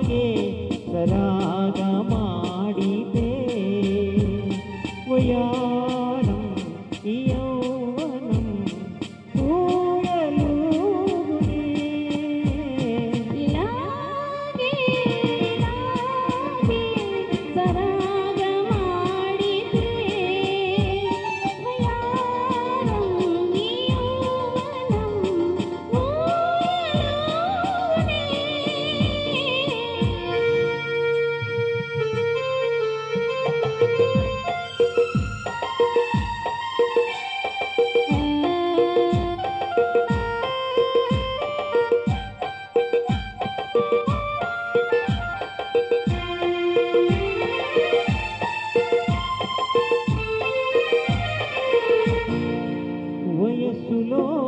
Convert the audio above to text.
आएंगे कराएंगे তুলো